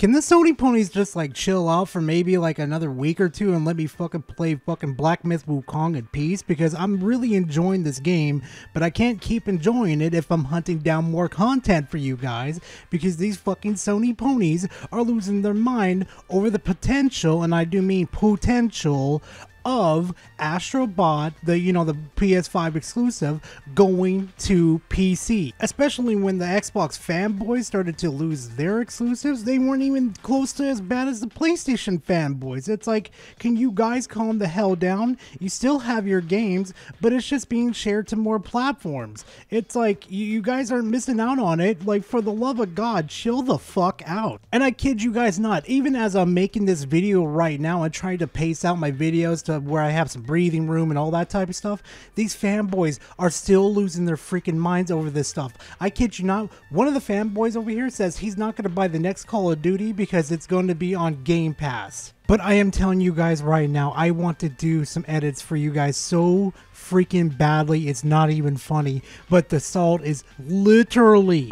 Can the Sony ponies just like chill out for maybe like another week or two and let me fucking play fucking Black Myth Wukong in peace? Because I'm really enjoying this game, but I can't keep enjoying it if I'm hunting down more content for you guys because these fucking Sony ponies are losing their mind over the potential, and I do mean potential, of Astro Bot, the you know the PS5 exclusive, going to PC. Especially when the Xbox fanboys started to lose their exclusives, they weren't even close to as bad as the PlayStation fanboys. It's like, can you guys calm the hell down? You still have your games, but it's just being shared to more platforms. It's like you, you guys are missing out on it. Like for the love of God, chill the fuck out. And I kid you guys not, even as I'm making this video right now and trying to pace out my videos to where I have some breathing room and all that type of stuff, these fanboys are still losing their freaking minds over this stuff. I kid you not, one of the fanboys over here says he's not going to buy the next Call of Duty because it's going to be on Game Pass. But I am telling you guys right now, I want to do some edits for you guys so freaking badly, it's not even funny. But the salt is literally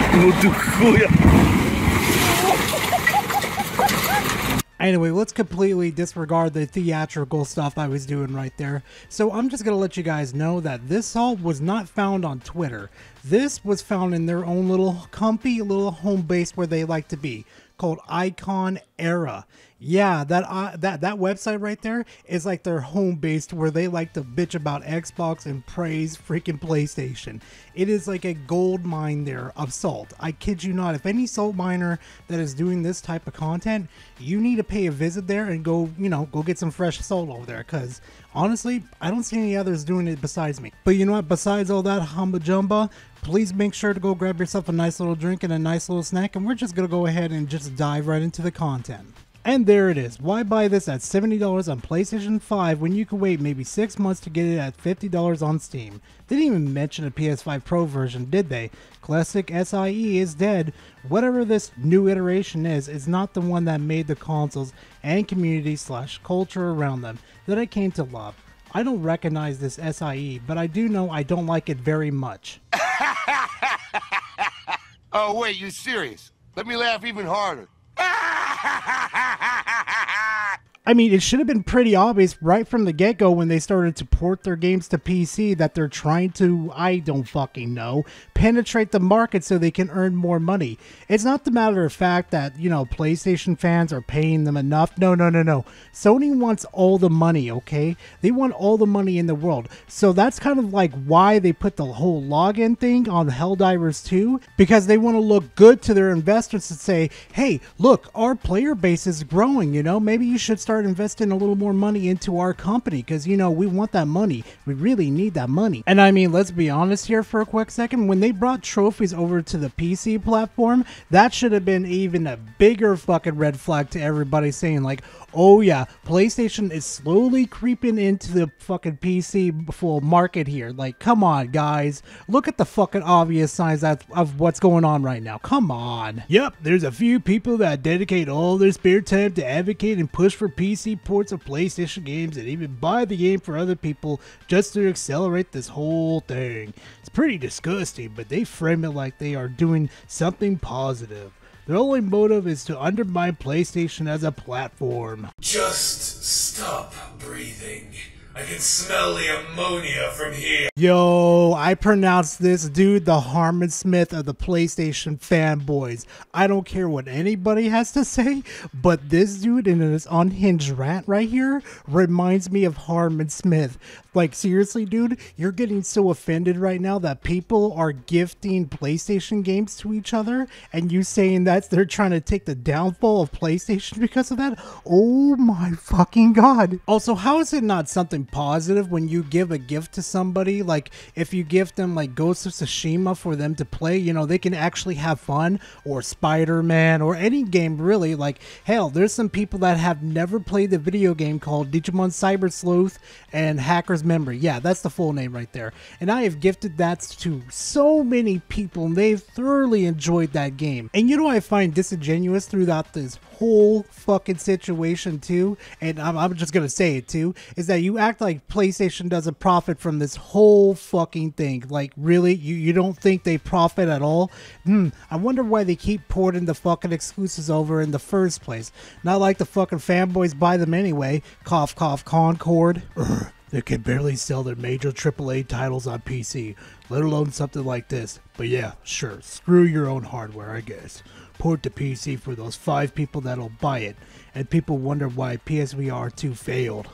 Anyway, let's completely disregard the theatrical stuff I was doing right there. So I'm just going to let you guys know that this salt was not found on Twitter. This was found in their own little comfy little home base where they like to be called Icon Era. Yeah, that uh, that that website right there is like their home base where they like to bitch about Xbox and praise freaking PlayStation. It is like a gold mine there of salt. I kid you not. If any salt miner that is doing this type of content, you need to pay a visit there and go, you know, go get some fresh salt over there. Cause honestly, I don't see any others doing it besides me. But you know what? Besides all that humba jumba, please make sure to go grab yourself a nice little drink and a nice little snack. And we're just gonna go ahead and just dive right into the content. And there it is. Why buy this at $70 on PlayStation 5 when you could wait maybe 6 months to get it at $50 on Steam? Didn't even mention a PS5 Pro version, did they? Classic SIE is dead. Whatever this new iteration is, is not the one that made the consoles and community slash culture around them that I came to love. I don't recognize this SIE, but I do know I don't like it very much. oh, wait, you serious? Let me laugh even harder. I mean, it should have been pretty obvious right from the get go when they started to port their games to PC that they're trying to, I don't fucking know, penetrate the market so they can earn more money. It's not the matter of fact that, you know, PlayStation fans are paying them enough. No, no, no, no. Sony wants all the money, okay? They want all the money in the world. So that's kind of like why they put the whole login thing on Helldivers 2 because they want to look good to their investors and say, hey, look, our player base is growing, you know? Maybe you should start start investing a little more money into our company because, you know, we want that money. We really need that money. And I mean, let's be honest here for a quick second. When they brought trophies over to the PC platform, that should have been even a bigger fucking red flag to everybody saying, like, oh yeah, PlayStation is slowly creeping into the fucking PC full market here. Like, come on, guys. Look at the fucking obvious signs of what's going on right now. Come on. Yep, there's a few people that dedicate all their spare time to advocate and push for PC PC ports of PlayStation games and even buy the game for other people just to accelerate this whole thing. It's pretty disgusting, but they frame it like they are doing something positive. Their only motive is to undermine PlayStation as a platform. Just stop. I can smell the ammonia from here. Yo, I pronounce this dude the Harmon Smith of the PlayStation fanboys. I don't care what anybody has to say, but this dude in his unhinged rant right here reminds me of Harmon Smith. Like, seriously, dude, you're getting so offended right now that people are gifting PlayStation games to each other, and you saying that they're trying to take the downfall of PlayStation because of that? Oh my fucking god. Also, how is it not something positive when you give a gift to somebody. Like if you gift them like Ghost of Tsushima for them to play, you know, they can actually have fun or Spider-Man or any game really. Like hell, there's some people that have never played the video game called Digimon Cyber Sleuth and Hackers memory. Yeah, that's the full name right there. And I have gifted that to so many people, and they've thoroughly enjoyed that game. And you know, I find disingenuous throughout this whole fucking situation too, and I'm, I'm just gonna say it too, is that you act like PlayStation doesn't profit from this whole fucking thing. Like, really, you you don't think they profit at all? Hmm. I wonder why they keep porting the fucking exclusives over in the first place. Not like the fucking fanboys buy them anyway. Cough, cough, Concord. Urgh. They can barely sell their major AAA titles on PC, let alone something like this. But yeah, sure, screw your own hardware, I guess. Port to PC for those five people that'll buy it, and people wonder why PSVR 2 failed.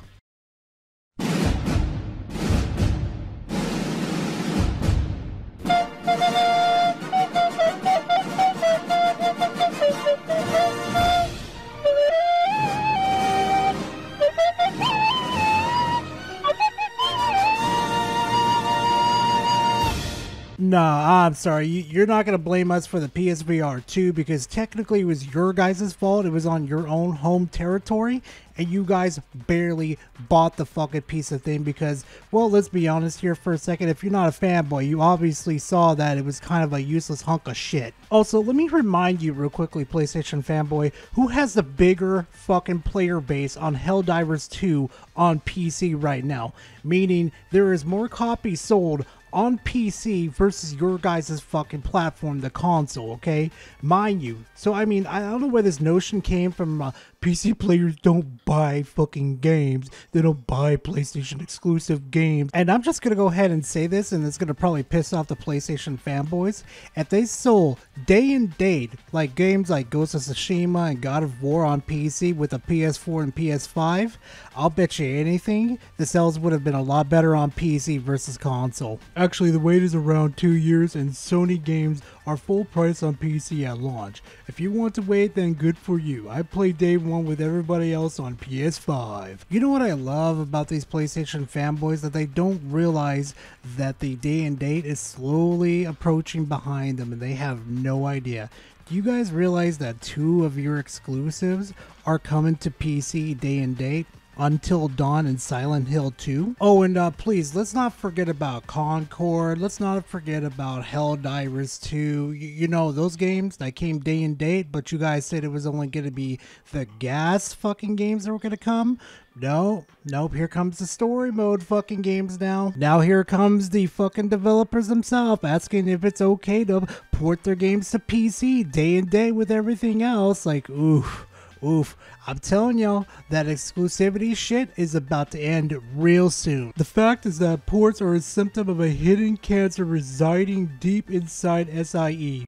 I'm sorry. You, you're not going to blame us for the PSVR 2 because technically it was your guys' fault. It was on your own home territory, and you guys barely bought the fucking piece of thing because, well, let's be honest here for a second. If you're not a fanboy, you obviously saw that it was kind of a useless hunk of shit. Also, let me remind you real quickly, PlayStation fanboy, who has the bigger fucking player base on Helldivers 2 on PC right now? Meaning there is more copies sold on PC versus your guys' fucking platform, the console, okay? Mind you. So, I mean, I don't know where this notion came from. Uh, PC players don't buy fucking games. They don't buy PlayStation exclusive games. And I'm just gonna go ahead and say this, and it's gonna probably piss off the PlayStation fanboys. If they sold day and date like games like Ghost of Tsushima and God of War on PC with a PS4 and PS5, I'll bet you anything the sales would have been a lot better on PC versus console. Actually, the wait is around two years, and Sony games are full price on PC at launch. If you want to wait, then good for you. I played day one with everybody else on PS5. You know what I love about these PlayStation fanboys? That they don't realize that the day and date is slowly approaching behind them and they have no idea. Do you guys realize that two of your exclusives are coming to PC day and date? Until Dawn and Silent Hill 2. Oh, and uh, please, let's not forget about Concord. Let's not forget about Helldivers 2. You, you know, those games that came day and date, but you guys said it was only going to be the GaaS fucking games that were going to come. No, nope, here comes the story mode fucking games now. Now here comes the fucking developers themselves asking if it's okay to port their games to PC day and day with everything else. Like, oof. Oof, I'm telling y'all, that exclusivity shit is about to end real soon. The fact is that ports are a symptom of a hidden cancer residing deep inside SIE.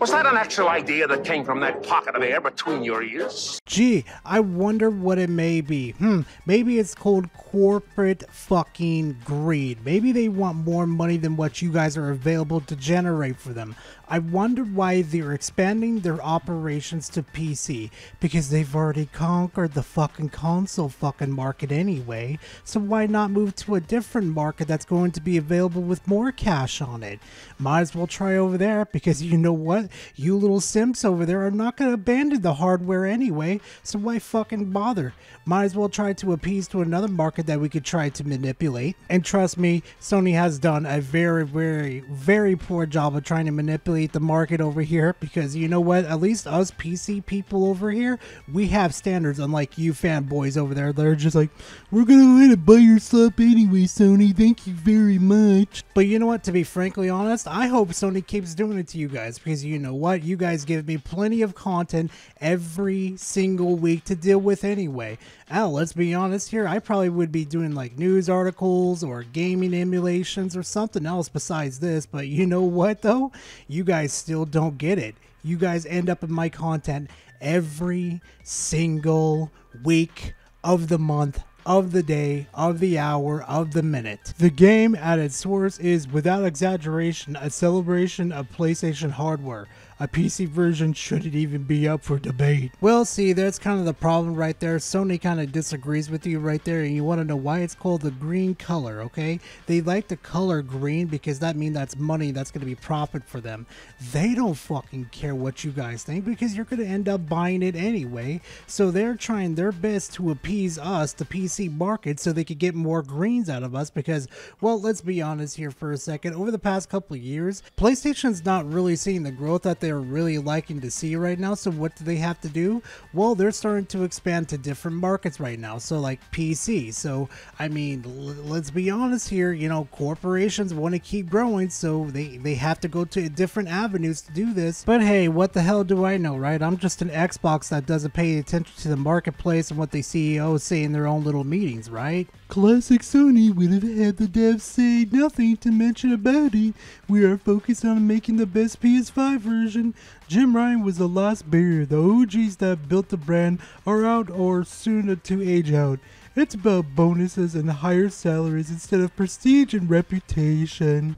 Was that an actual idea that came from that pocket of air between your ears? Gee, I wonder what it may be. Hmm, maybe it's called corporate fucking greed. Maybe they want more money than what you guys are available to generate for them. I wonder why they're expanding their operations to PC because they've already conquered the fucking console fucking market anyway. So why not move to a different market that's going to be available with more cash on it? Might as well try over there because you know what? You little simps over there are not going to abandon the hardware anyway. So why fucking bother? Might as well try to appease to another market that we could try to manipulate. And trust me, Sony has done a very, very, very poor job of trying to manipulate the market over here because you know what? At least us PC people over here, we have standards, unlike you fanboys over there. They're just like, we're gonna let it buy your stuff anyway, Sony. Thank you very much. But you know what? To be frankly honest, I hope Sony keeps doing it to you guys because you know what? You guys give me plenty of content every single week to deal with anyway. Now, let's be honest here, I probably would be doing like news articles or gaming emulations or something else besides this, but you know what though? You guys still don't get it. You guys end up in my content every single week of the month of the day, of the hour, of the minute. The game at its source is, without exaggeration, a celebration of PlayStation hardware. A PC version shouldn't even be up for debate. Well, see, that's kind of the problem right there. Sony kind of disagrees with you right there, and you want to know why it's called the green color, okay? They like the color green because that means that's money that's going to be profit for them. They don't fucking care what you guys think because you're going to end up buying it anyway. So they're trying their best to appease us, the PC market, so they could get more greens out of us because, well, let's be honest here for a second. Over the past couple of years, PlayStation's not really seeing the growth that they're really liking to see right now. So what do they have to do? Well, they're starting to expand to different markets right now. So like PC. So I mean, let's be honest here. You know, corporations want to keep growing, so they they have to go to different avenues to do this. But hey, what the hell do I know, right? I'm just an Xbox that doesn't pay attention to the marketplace and what the CEOs say in their own little meetings, right? Classic Sony would have had the devs say nothing to mention about it. We are focused on making the best PS5 version. Jim Ryan was the last bear. The OGs that built the brand are out or soon to age out. It's about bonuses and higher salaries instead of prestige and reputation.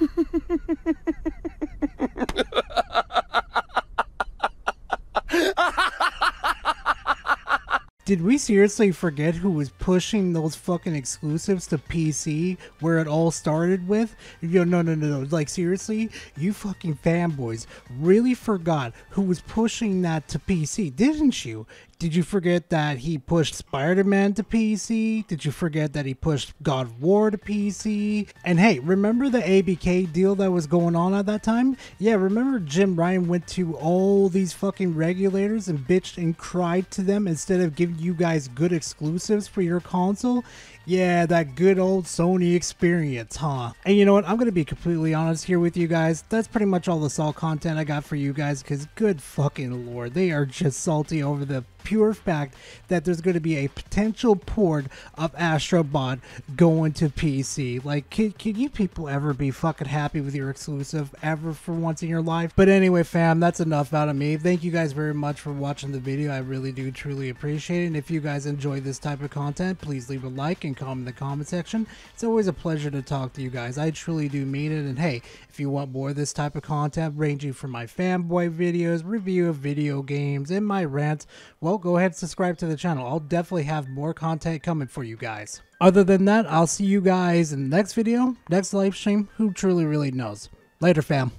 Did we seriously forget who was pushing those fucking exclusives to PC where it all started with? Yo, no, no, no, no. Like, seriously? You fucking fanboys really forgot who was pushing that to PC, didn't you? Did you forget that he pushed Spider Man to PC? Did you forget that he pushed God of War to PC? And hey, remember the ABK deal that was going on at that time? Yeah, remember Jim Ryan went to all these fucking regulators and bitched and cried to them instead of giving you guys good exclusives for your console? Yeah, that good old Sony experience, huh? And you know what? I'm going to be completely honest here with you guys. That's pretty much all the salt content I got for you guys because good fucking lord, they are just salty over the pure fact that there's going to be a potential port of Astro Bot going to PC. Like, can, can you people ever be fucking happy with your exclusive ever for once in your life? But anyway, fam, that's enough out of me. Thank you guys very much for watching the video. I really do truly appreciate it. And if you guys enjoy this type of content, please leave a like and comment in the comment section. It's always a pleasure to talk to you guys. I truly do mean it. And hey, if you want more of this type of content, ranging from my fanboy videos, review of video games, and my rants, well, go ahead and subscribe to the channel. I'll definitely have more content coming for you guys. Other than that, I'll see you guys in the next video, next live stream. Who truly really knows? Later, fam.